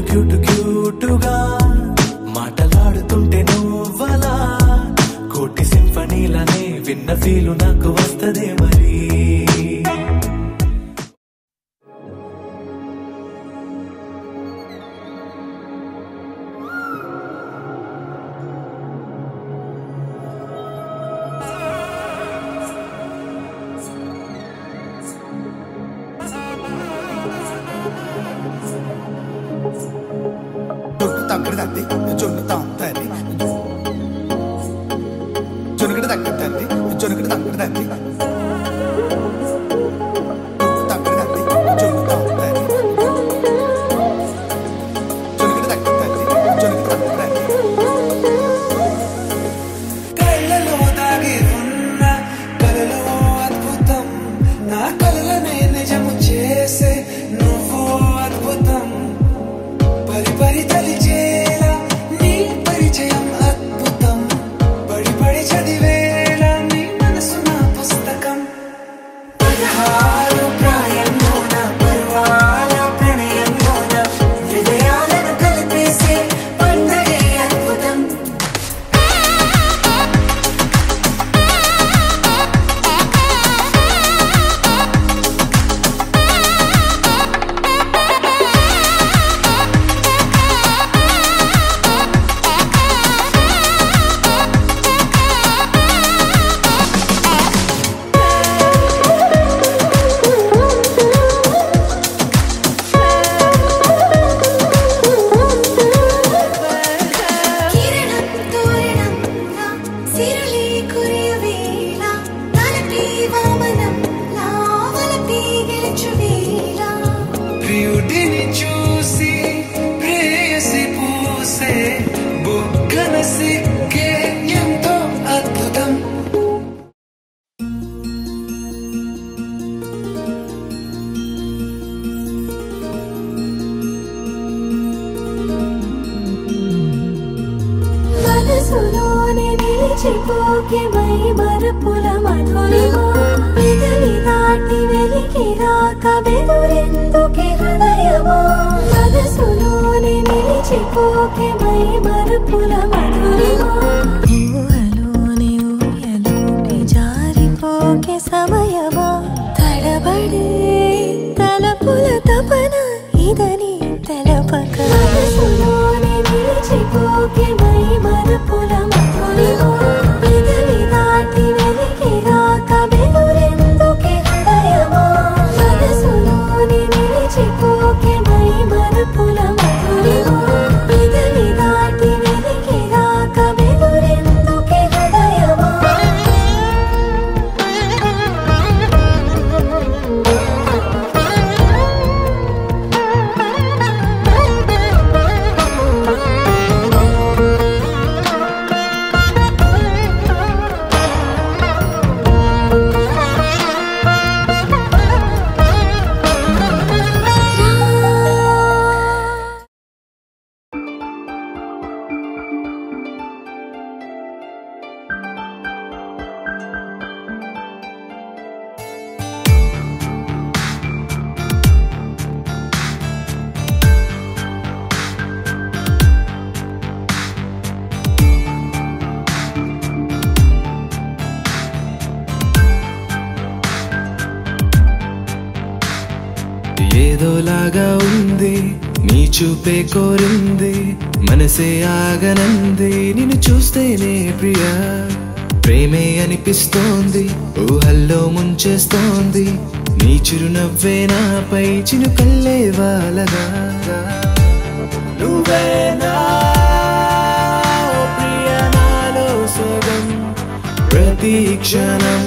Cute క్యూటుగా మాటలాడుతుంటే నువ్వలా. కోటి సింఫనీలనే విన్న ఫీలు నాకు వస్తదే మరి జొన్ను తగ్గడదండి జొన్ను తాగుతుంది జొనుగడ తగ్గదండి జొనుగడ తగ్గదండి నిలిచిపోకే మై మరుపుల మధురిమా. పెదవి దాటి వెలికి రాక బెదురెందుకే హృదయమా. మనసులోనే నిలిచిపోకే మై మరుపుల మనసులోనే ఏదోలాగా ఉంది నీ చూపే కోరింది మనసే ఆగనంది నిన్ను చూస్తేనే ప్రియా. ప్రేమే అనిపిస్తోంది ఊహల్లో ముంచేస్తోంది నీ చిరునవ్వే నాపై చినుకల్లే వాలగా. నువ్వేనా ఓ సగం ప్రతి క్షణం